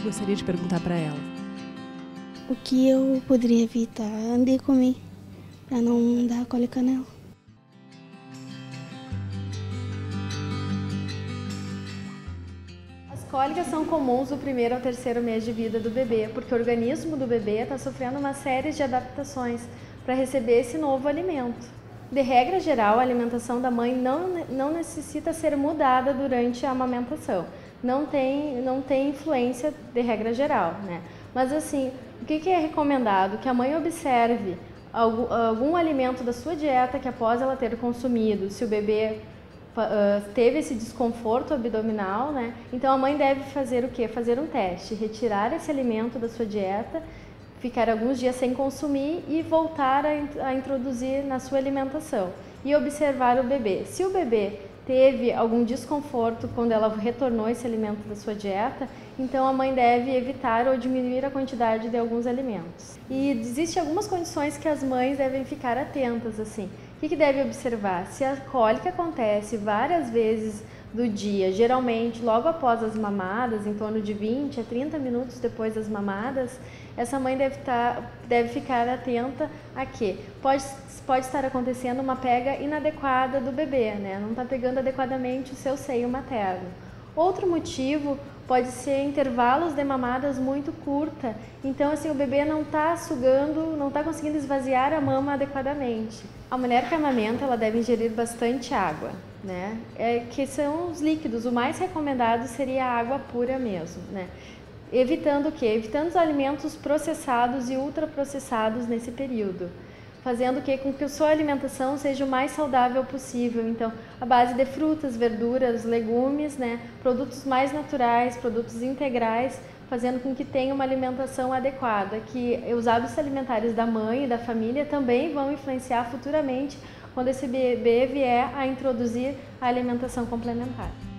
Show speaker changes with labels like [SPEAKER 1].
[SPEAKER 1] gostaria de perguntar para ela?
[SPEAKER 2] O que eu poderia evitar de comer para não dar cólica nela?
[SPEAKER 3] As cólicas são comuns do primeiro ao terceiro mês de vida do bebê, porque o organismo do bebê está sofrendo uma série de adaptações para receber esse novo alimento. De regra geral, a alimentação da mãe não, não necessita ser mudada durante a amamentação. Não tem, não tem influência de regra geral, né? Mas assim, o que, que é recomendado? Que a mãe observe algum, algum alimento da sua dieta que após ela ter consumido, se o bebê Uh, teve esse desconforto abdominal, né? Então a mãe deve fazer o quê? Fazer um teste, retirar esse alimento da sua dieta ficar alguns dias sem consumir e voltar a, a introduzir na sua alimentação e observar o bebê. Se o bebê teve algum desconforto quando ela retornou esse alimento da sua dieta, então a mãe deve evitar ou diminuir a quantidade de alguns alimentos. E existem algumas condições que as mães devem ficar atentas assim. O que, que deve observar? Se a cólica acontece várias vezes do dia, geralmente logo após as mamadas, em torno de 20 a 30 minutos depois das mamadas, essa mãe deve, tá, deve ficar atenta a que pode, pode estar acontecendo uma pega inadequada do bebê, né? não está pegando adequadamente o seu seio materno. Outro motivo pode ser intervalos de mamadas muito curta, então assim o bebê não está sugando, não está conseguindo esvaziar a mama adequadamente. A mulher que amamenta ela deve ingerir bastante água, né? É, que são os líquidos. O mais recomendado seria a água pura mesmo, né? Evitando o quê? Evitando os alimentos processados e ultraprocessados nesse período. Fazendo que com que a sua alimentação seja o mais saudável possível. Então, a base de frutas, verduras, legumes, né? produtos mais naturais, produtos integrais, fazendo com que tenha uma alimentação adequada, que os hábitos alimentares da mãe e da família também vão influenciar futuramente quando esse bebê vier a introduzir a alimentação complementar.